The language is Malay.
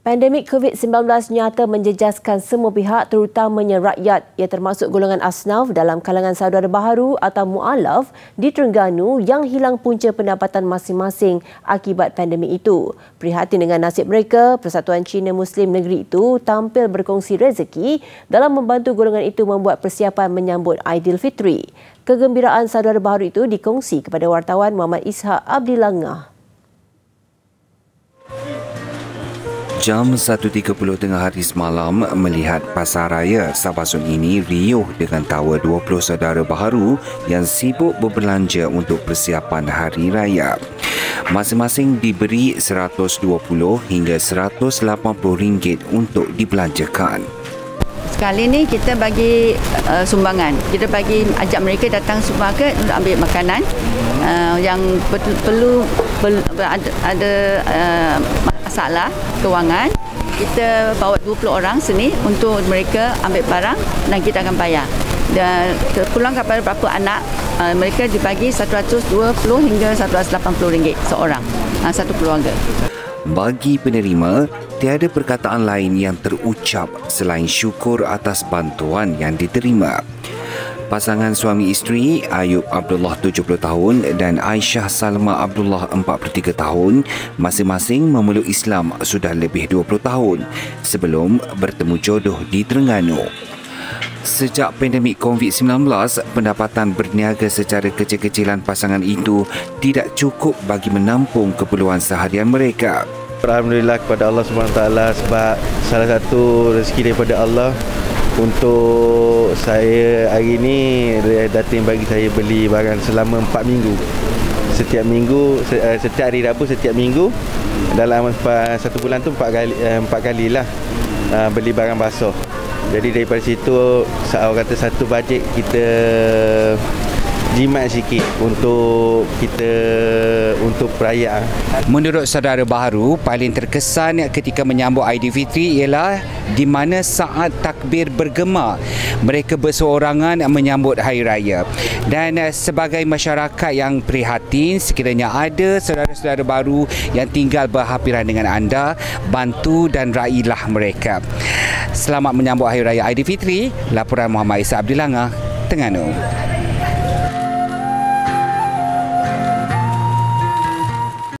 Pandemik COVID-19 nyata menjejaskan semua pihak terutamanya rakyat ia termasuk golongan asnaf dalam kalangan saudara baharu atau mu'alaf di Terengganu yang hilang punca pendapatan masing-masing akibat pandemik itu. Prihatin dengan nasib mereka, Persatuan Cina Muslim negeri itu tampil berkongsi rezeki dalam membantu golongan itu membuat persiapan menyambut Aidilfitri. Kegembiraan saudara baharu itu dikongsi kepada wartawan Muhammad Ishak Abdilangah. Jam 1.30 tengah hari semalam melihat pasar raya Sabasun ini riuh dengan tawa 20 saudara baharu yang sibuk berbelanja untuk persiapan hari raya. Masing-masing diberi 120 hingga 180 ringgit untuk dibelanjakan. Sekali ni kita bagi uh, sumbangan. Kita bagi ajak mereka datang supermarket untuk ambil makanan uh, yang perlu, perlu ada, ada uh, masalah kewangan kita bawa 20 orang sini untuk mereka ambil barang dan kita akan bayar. Dan terpulang kepada berapa anak uh, mereka dibagi 120 hingga 180 ringgit seorang uh, satu keluarga. Bagi penerima tiada perkataan lain yang terucap selain syukur atas bantuan yang diterima Pasangan suami isteri Ayub Abdullah 70 tahun dan Aisyah Salma Abdullah 43 tahun masing-masing memeluk Islam sudah lebih 20 tahun sebelum bertemu jodoh di Terengganu. Sejak pandemik COVID-19, pendapatan berniaga secara kecil-kecilan pasangan itu tidak cukup bagi menampung keperluan seharian mereka. Alhamdulillah kepada Allah SWT sebab salah satu rezeki daripada Allah untuk saya hari ini dating bagi saya beli barang selama 4 minggu. Setiap minggu eh, setiap hari Rabu setiap minggu dalam satu bulan tu 4 kali eh, empat kali lah eh, beli barang basuh jadi daripada situ saya kata satu bajet kita jimat sikit untuk kita untuk perayaan. Menurut saudara baharu, paling terkesan ketika menyambut Aidilfitri ialah di mana saat takbir bergema mereka berseorangan menyambut hari raya. Dan eh, sebagai masyarakat yang prihatin sekiranya ada saudara-saudara baru yang tinggal berhampiran dengan anda, bantu dan railah mereka. Selamat menyambut hari raya Aidilfitri. Laporan Muhammad Isa Abdilanga, Terengganu.